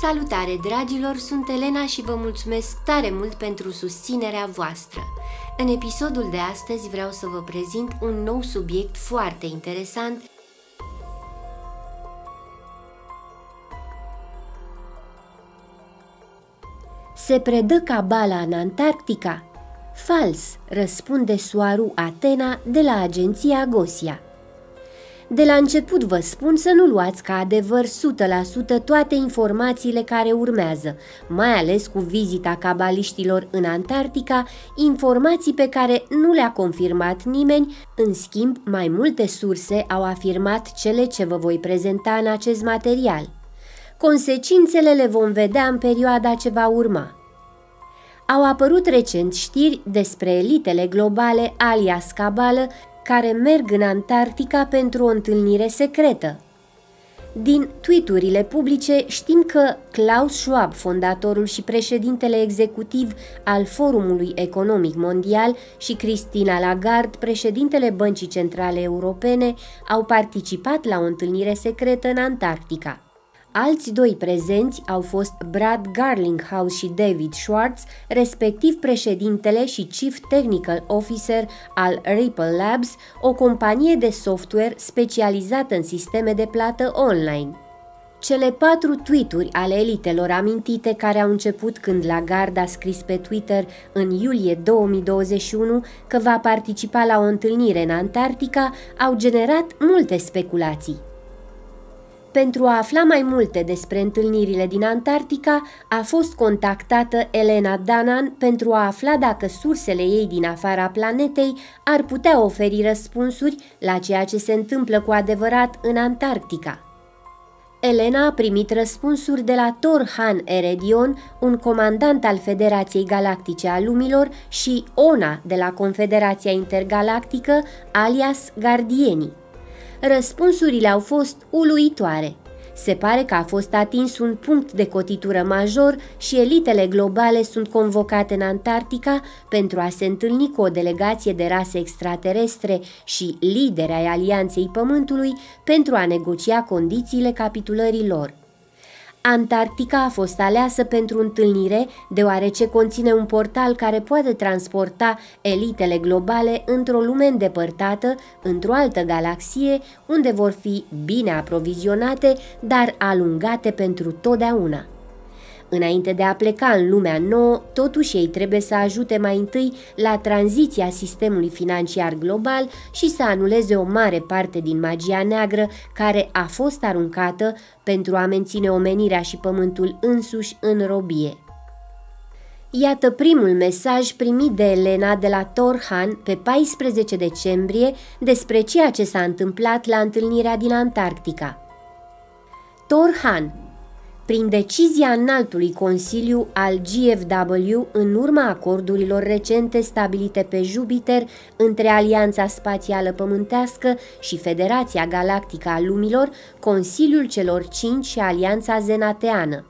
Salutare, dragilor! Sunt Elena și vă mulțumesc tare mult pentru susținerea voastră. În episodul de astăzi vreau să vă prezint un nou subiect foarte interesant Se predă cabala în Antarctica? Fals, răspunde Soaru Atena de la agenția Gosia. De la început vă spun să nu luați ca adevăr 100% toate informațiile care urmează, mai ales cu vizita cabaliștilor în Antarctica, informații pe care nu le-a confirmat nimeni, în schimb mai multe surse au afirmat cele ce vă voi prezenta în acest material. Consecințele le vom vedea în perioada ce va urma. Au apărut recent știri despre elitele globale alias cabală care merg în Antarctica pentru o întâlnire secretă. Din tweeturile publice știm că Klaus Schwab, fondatorul și președintele executiv al Forumului Economic Mondial și Cristina Lagarde, președintele Băncii Centrale Europene, au participat la o întâlnire secretă în Antarctica. Alți doi prezenți au fost Brad Garlinghouse și David Schwartz, respectiv președintele și Chief Technical Officer al Ripple Labs, o companie de software specializată în sisteme de plată online. Cele patru tweeturi ale elitelor amintite care au început când Lagarde a scris pe Twitter în iulie 2021 că va participa la o întâlnire în Antarctica au generat multe speculații. Pentru a afla mai multe despre întâlnirile din Antarctica, a fost contactată Elena Danan pentru a afla dacă sursele ei din afara planetei ar putea oferi răspunsuri la ceea ce se întâmplă cu adevărat în Antarctica. Elena a primit răspunsuri de la Thor Han Eredion, un comandant al Federației Galactice a Lumilor, și Ona de la Confederația Intergalactică, alias Gardienii. Răspunsurile au fost uluitoare. Se pare că a fost atins un punct de cotitură major și elitele globale sunt convocate în Antarctica pentru a se întâlni cu o delegație de rase extraterestre și lideri ai Alianței Pământului pentru a negocia condițiile capitulării lor. Antarctica a fost aleasă pentru întâlnire deoarece conține un portal care poate transporta elitele globale într-o lume îndepărtată, într-o altă galaxie, unde vor fi bine aprovizionate, dar alungate pentru totdeauna. Înainte de a pleca în lumea nouă, totuși ei trebuie să ajute mai întâi la tranziția sistemului financiar global și să anuleze o mare parte din magia neagră care a fost aruncată pentru a menține omenirea și pământul însuși în robie. Iată primul mesaj primit de Elena de la Torhan pe 14 decembrie despre ceea ce s-a întâmplat la întâlnirea din Antarctica. Torhan, prin decizia înaltului Consiliu al GFW în urma acordurilor recente stabilite pe Jupiter între Alianța Spațială Pământească și Federația Galactică a Lumilor, Consiliul celor Cinci și Alianța Zenateană.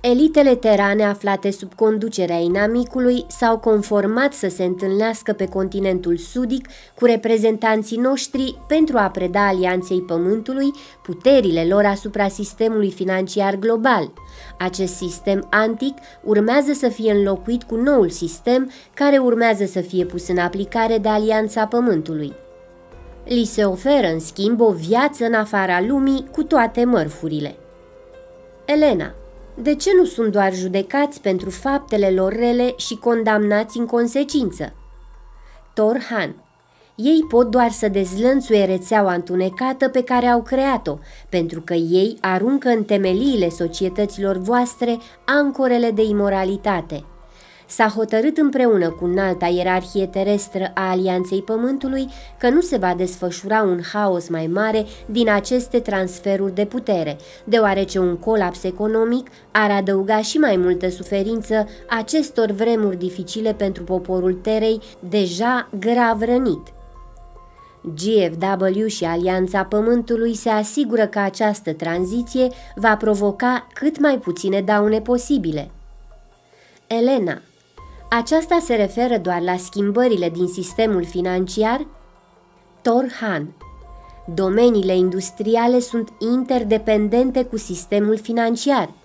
Elitele terane aflate sub conducerea inamicului s-au conformat să se întâlnească pe continentul sudic cu reprezentanții noștri pentru a preda Alianței Pământului puterile lor asupra sistemului financiar global. Acest sistem antic urmează să fie înlocuit cu noul sistem care urmează să fie pus în aplicare de Alianța Pământului. Li se oferă, în schimb, o viață în afara lumii cu toate mărfurile. Elena de ce nu sunt doar judecați pentru faptele lor rele și condamnați în consecință? Torhan ei pot doar să dezlănțuie rețeaua întunecată pe care au creat-o, pentru că ei aruncă în temeliile societăților voastre ancorele de imoralitate – s-a hotărât împreună cu înalta ierarhie terestră a Alianței Pământului că nu se va desfășura un haos mai mare din aceste transferuri de putere, deoarece un colaps economic ar adăuga și mai multă suferință acestor vremuri dificile pentru poporul Terei, deja grav rănit. GFW și Alianța Pământului se asigură că această tranziție va provoca cât mai puține daune posibile. Elena aceasta se referă doar la schimbările din sistemul financiar? Torhan Domeniile industriale sunt interdependente cu sistemul financiar –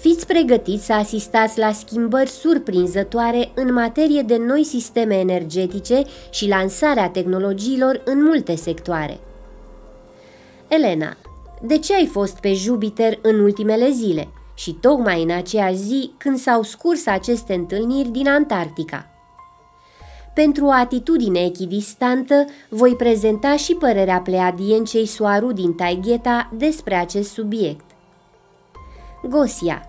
Fiți pregătiți să asistați la schimbări surprinzătoare în materie de noi sisteme energetice și lansarea tehnologiilor în multe sectoare. Elena, de ce ai fost pe Jupiter în ultimele zile și tocmai în aceea zi când s-au scurs aceste întâlniri din Antarctica? Pentru o atitudine echidistantă, voi prezenta și părerea pleadiencei Soaru din Taigheta despre acest subiect. Gosia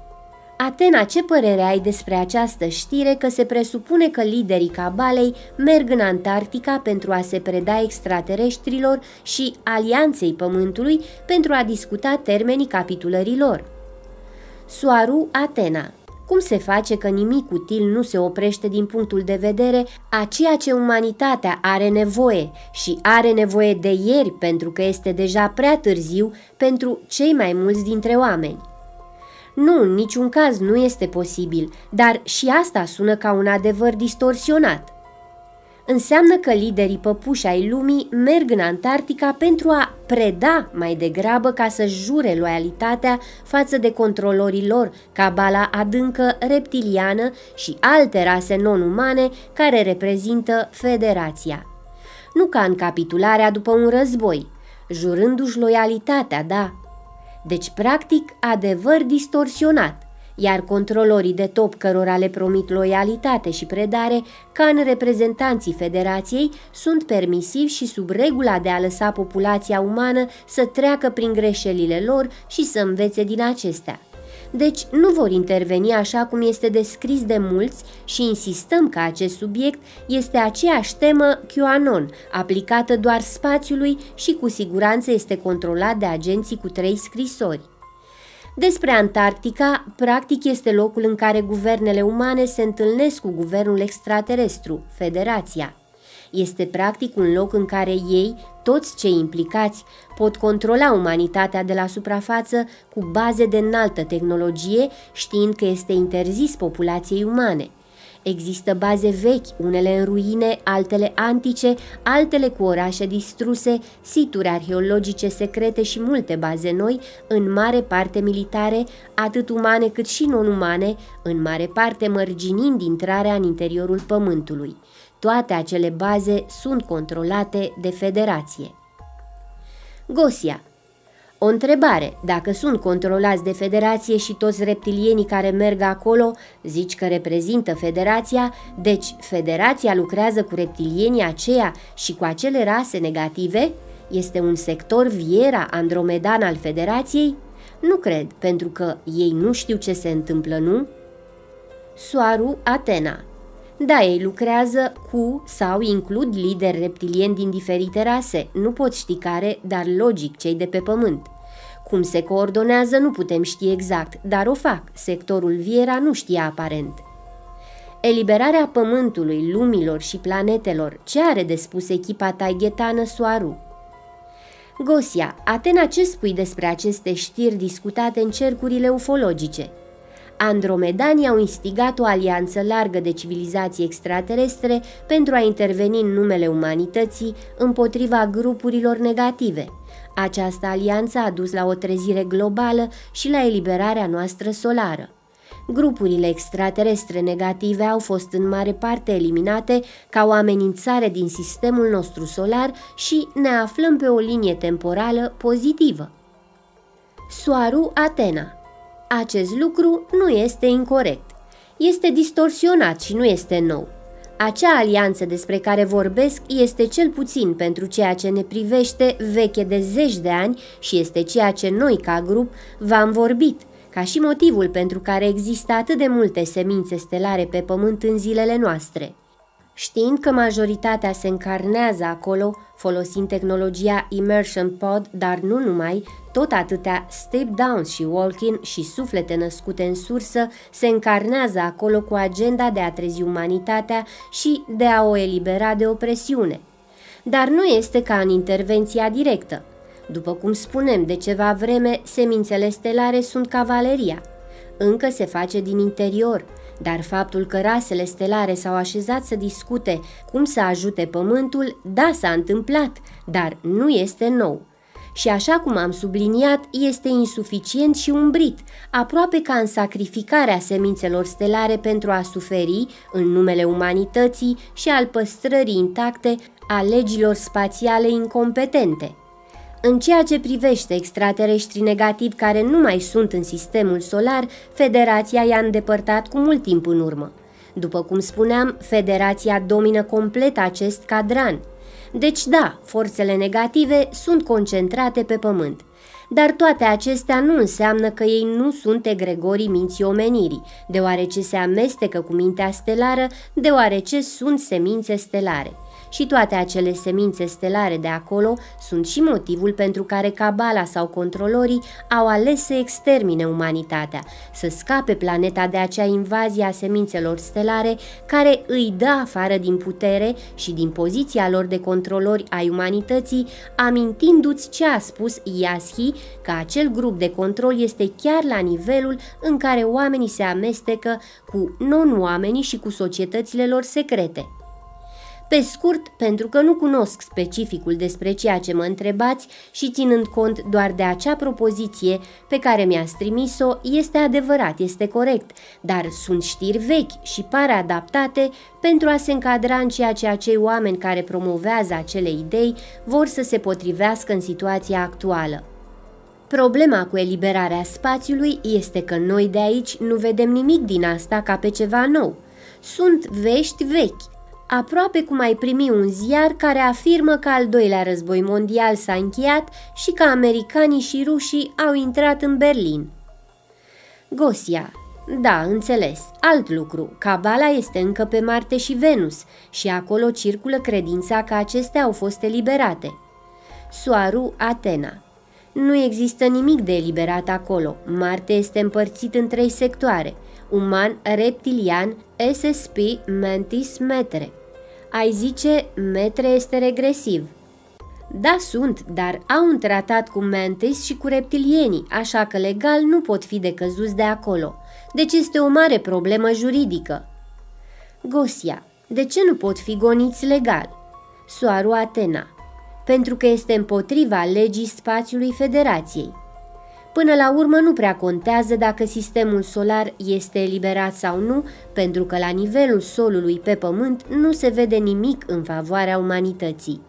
Atena, ce părere ai despre această știre că se presupune că liderii cabalei merg în Antarctica pentru a se preda extraterestrilor și alianței Pământului pentru a discuta termenii capitulării lor? Soaru Atena cum se face că nimic util nu se oprește din punctul de vedere a ceea ce umanitatea are nevoie și are nevoie de ieri pentru că este deja prea târziu pentru cei mai mulți dintre oameni? Nu, în niciun caz nu este posibil, dar și asta sună ca un adevăr distorsionat. Înseamnă că liderii păpuși ai lumii merg în Antarctica pentru a preda mai degrabă ca să jure loialitatea față de controlorii lor, cabala adâncă, reptiliană și alte rase non-umane care reprezintă federația. Nu ca în capitularea după un război, jurându-și loialitatea, da, deci, practic, adevăr distorsionat, iar controlorii de top cărora le promit loialitate și predare, ca în reprezentanții federației, sunt permisivi și sub regula de a lăsa populația umană să treacă prin greșelile lor și să învețe din acestea deci nu vor interveni așa cum este descris de mulți și insistăm că acest subiect este aceeași temă QAnon, aplicată doar spațiului și cu siguranță este controlat de agenții cu trei scrisori. Despre Antarctica, practic este locul în care guvernele umane se întâlnesc cu guvernul extraterestru, Federația. Este practic un loc în care ei, toți cei implicați, pot controla umanitatea de la suprafață cu baze de înaltă tehnologie, știind că este interzis populației umane. Există baze vechi, unele în ruine, altele antice, altele cu orașe distruse, situri arheologice secrete și multe baze noi, în mare parte militare, atât umane cât și non-umane, în mare parte mărginind intrarea în interiorul pământului. Toate acele baze sunt controlate de federație. Gosia o întrebare, dacă sunt controlați de federație și toți reptilienii care merg acolo, zici că reprezintă federația, deci federația lucrează cu reptilienii aceia și cu acele rase negative? Este un sector viera andromedan al federației? Nu cred, pentru că ei nu știu ce se întâmplă, nu? Soaru Atena da, ei lucrează cu sau includ lideri reptilieni din diferite rase, nu pot ști care, dar logic cei de pe pământ. Cum se coordonează nu putem ști exact, dar o fac, sectorul Viera nu știe aparent. Eliberarea pământului, lumilor și planetelor, ce are de spus echipa taighetană Soaru? Gosia, Atena ce spui despre aceste știri discutate în cercurile ufologice – Andromedanii au instigat o alianță largă de civilizații extraterestre pentru a interveni în numele umanității împotriva grupurilor negative. Această alianță a dus la o trezire globală și la eliberarea noastră solară. Grupurile extraterestre negative au fost în mare parte eliminate ca o amenințare din sistemul nostru solar și ne aflăm pe o linie temporală pozitivă. Soaru Atena acest lucru nu este incorrect. Este distorsionat și nu este nou. Acea alianță despre care vorbesc este cel puțin pentru ceea ce ne privește veche de zeci de ani și este ceea ce noi ca grup v-am vorbit, ca și motivul pentru care există atât de multe semințe stelare pe pământ în zilele noastre. Știind că majoritatea se încarnează acolo, folosind tehnologia Immersion Pod, dar nu numai, tot atâtea step downs și walk-in și suflete născute în sursă se încarnează acolo cu agenda de a trezi umanitatea și de a o elibera de opresiune. Dar nu este ca în intervenția directă. După cum spunem de ceva vreme, semințele stelare sunt cavaleria. Încă se face din interior, dar faptul că rasele stelare s-au așezat să discute cum să ajute Pământul, da, s-a întâmplat, dar nu este nou. și așa cum am subliniat, este insuficient și umbrit, aproape ca în sacrificarea semințelor stelare pentru a suferi, în numele umanității și al păstrării intacte a legilor spațiale incompetente. În ceea ce privește extraterestrii negativi care nu mai sunt în sistemul solar, Federația i-a îndepărtat cu mult timp în urmă. După cum spuneam, Federația domină complet acest cadran. Deci da, forțele negative sunt concentrate pe Pământ. Dar toate acestea nu înseamnă că ei nu sunt egregorii minții omenirii, deoarece se amestecă cu mintea stelară, deoarece sunt semințe stelare și toate acele semințe stelare de acolo sunt și motivul pentru care Cabala sau controlorii au ales să extermine umanitatea, să scape planeta de acea invazie a semințelor stelare care îi dă afară din putere și din poziția lor de controlori ai umanității, amintindu-ți ce a spus Iashi că acel grup de control este chiar la nivelul în care oamenii se amestecă cu non-oamenii și cu societățile lor secrete. Pe scurt, pentru că nu cunosc specificul despre ceea ce mă întrebați și ținând cont doar de acea propoziție pe care mi-ați trimis-o, este adevărat, este corect, dar sunt știri vechi și pare adaptate pentru a se încadra în ceea ce acei oameni care promovează acele idei vor să se potrivească în situația actuală. Problema cu eliberarea spațiului este că noi de aici nu vedem nimic din asta ca pe ceva nou. Sunt vești vechi, aproape cum ai primi un ziar care afirmă că al doilea război mondial s-a încheiat și că americanii și rușii au intrat în Berlin. Gosia da, înțeles. Alt lucru. Cabala este încă pe Marte și Venus și acolo circulă credința că acestea au fost eliberate. Soaru Atena Nu există nimic de eliberat acolo. Marte este împărțit în trei sectoare. Uman, reptilian, SSP, Mantis, Metre ai zice metre este regresiv. Da, sunt, dar au un tratat cu Mantis și cu reptilienii, așa că legal nu pot fi decăzuți de acolo. Deci este o mare problemă juridică. Gosia, de ce nu pot fi goniți legal? Soaru Atena, pentru că este împotriva legii spațiului Federației. Până la urmă nu prea contează dacă sistemul solar este eliberat sau nu, pentru că la nivelul solului pe pământ nu se vede nimic în favoarea umanității.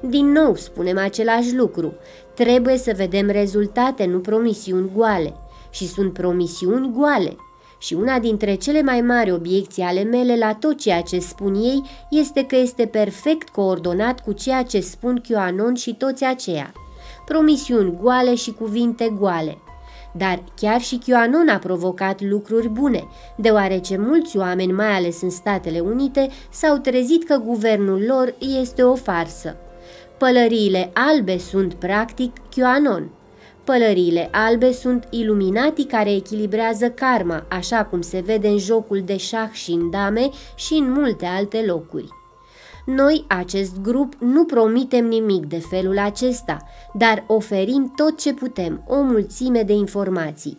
Din nou spunem același lucru, trebuie să vedem rezultate, nu promisiuni goale. Și sunt promisiuni goale. Și una dintre cele mai mari obiecții ale mele la tot ceea ce spun ei este că este perfect coordonat cu ceea ce spun QAnon și toți aceia promisiuni goale și cuvinte goale. Dar chiar și QAnon a provocat lucruri bune, deoarece mulți oameni, mai ales în Statele Unite, s-au trezit că guvernul lor este o farsă. Pălăriile albe sunt practic QAnon. Pălăriile albe sunt iluminatii care echilibrează karma, așa cum se vede în jocul de șah și în dame și în multe alte locuri. Noi, acest grup, nu promitem nimic de felul acesta, dar oferim tot ce putem, o mulțime de informații.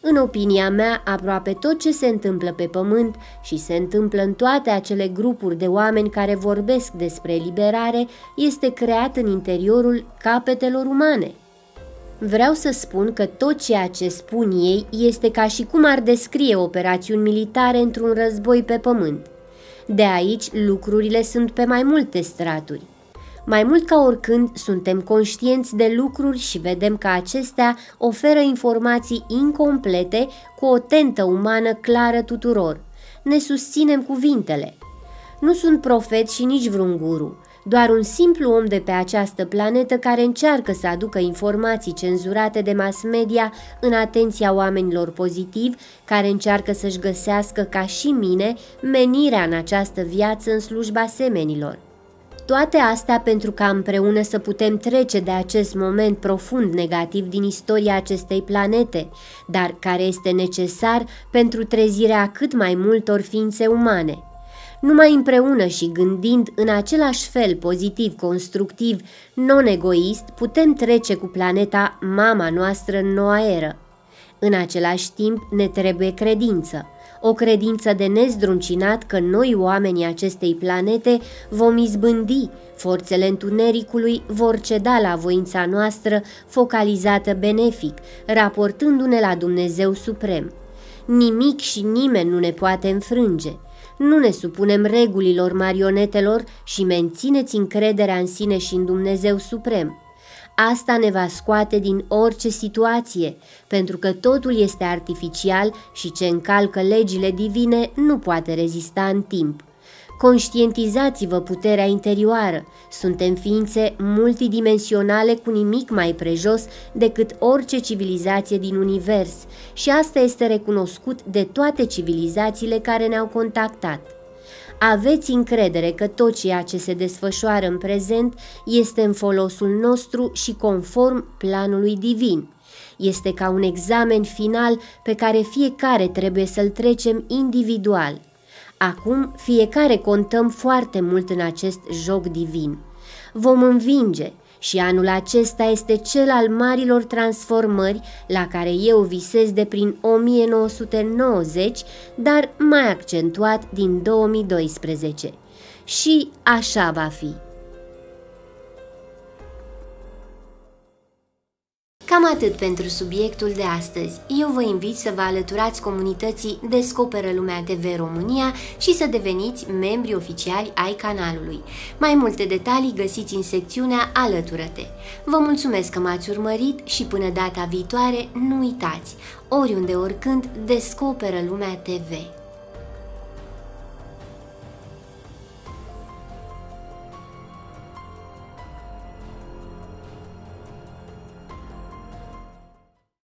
În opinia mea, aproape tot ce se întâmplă pe pământ și se întâmplă în toate acele grupuri de oameni care vorbesc despre eliberare este creat în interiorul capetelor umane. Vreau să spun că tot ceea ce spun ei este ca și cum ar descrie operațiuni militare într-un război pe pământ – de aici lucrurile sunt pe mai multe straturi. Mai mult ca oricând suntem conștienți de lucruri și vedem că acestea oferă informații incomplete cu o tentă umană clară tuturor. Ne susținem cuvintele. Nu sunt profet și nici vreun guru, doar un simplu om de pe această planetă care încearcă să aducă informații cenzurate de mass media în atenția oamenilor pozitivi, care încearcă să-și găsească, ca și mine, menirea în această viață în slujba semenilor. Toate astea pentru ca împreună să putem trece de acest moment profund negativ din istoria acestei planete, dar care este necesar pentru trezirea cât mai multor ființe umane – numai împreună și gândind în același fel pozitiv, constructiv, non-egoist, putem trece cu planeta mama noastră în noua eră. În același timp ne trebuie credință, o credință de nezdruncinat că noi, oamenii acestei planete, vom izbândi, forțele întunericului vor ceda la voința noastră focalizată benefic, raportându-ne la Dumnezeu Suprem. Nimic și nimeni nu ne poate înfrânge. Nu ne supunem regulilor marionetelor și mențineți încrederea în sine și în Dumnezeu Suprem. Asta ne va scoate din orice situație, pentru că totul este artificial și ce încalcă legile divine nu poate rezista în timp. Conștientizați-vă puterea interioară. Suntem ființe multidimensionale cu nimic mai prejos decât orice civilizație din univers și asta este recunoscut de toate civilizațiile care ne-au contactat. Aveți încredere că tot ceea ce se desfășoară în prezent este în folosul nostru și conform planului divin. Este ca un examen final pe care fiecare trebuie să-l trecem individual – Acum fiecare contăm foarte mult în acest joc divin. Vom învinge și anul acesta este cel al marilor transformări la care eu visez de prin 1990, dar mai accentuat din 2012. Și așa va fi. Cam atât pentru subiectul de astăzi. Eu vă invit să vă alăturați comunității Descoperă Lumea TV România și să deveniți membri oficiali ai canalului. Mai multe detalii găsiți în secțiunea Alătură-te. Vă mulțumesc că m-ați urmărit și până data viitoare nu uitați, oriunde oricând Descoperă Lumea TV.